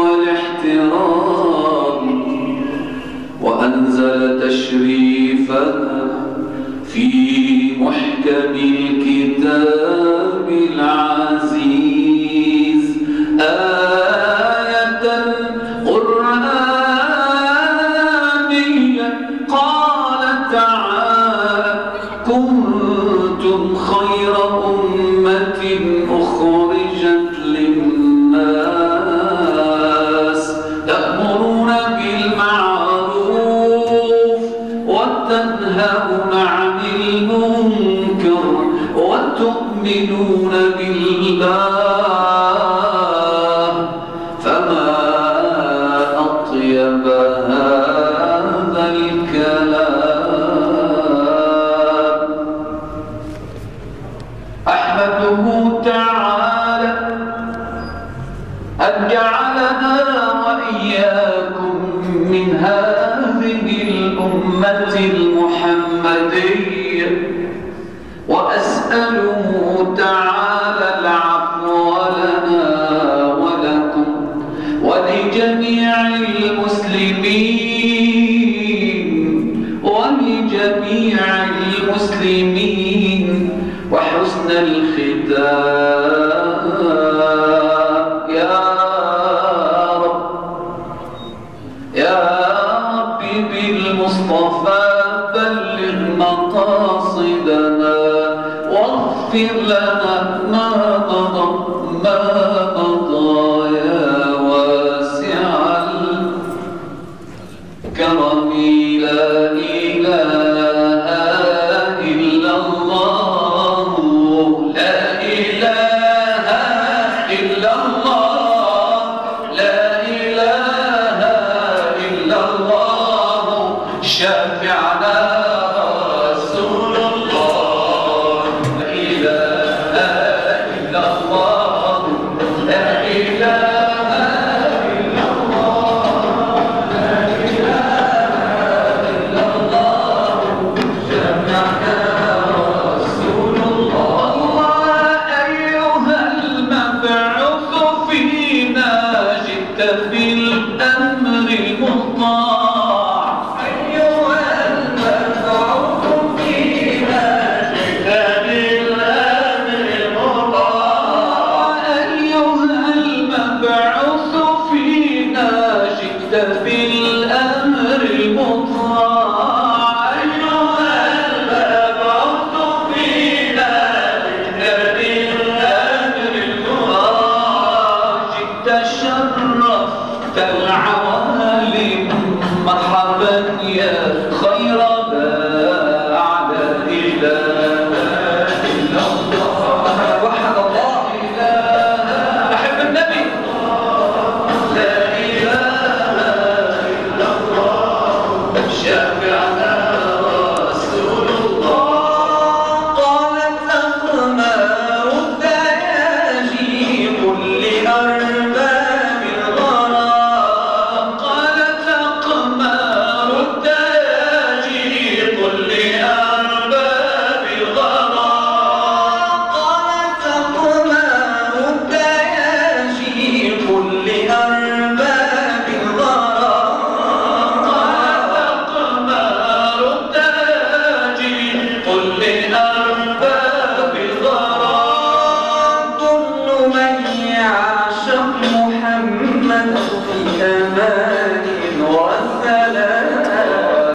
والاحترام. وأنزل تشريفا في محكم الكتاب. بالله فما أطيب هذا الكلام؟ أحمده تعالى أن جعلنا وإياكم من هذه الأمة المؤمنة المسلمين وحسن الختام يا رب يا رب بالمصطفى بلغ مقاصدنا واغفر لنا ما ضمنا في الأمر مطاع تلعب لمن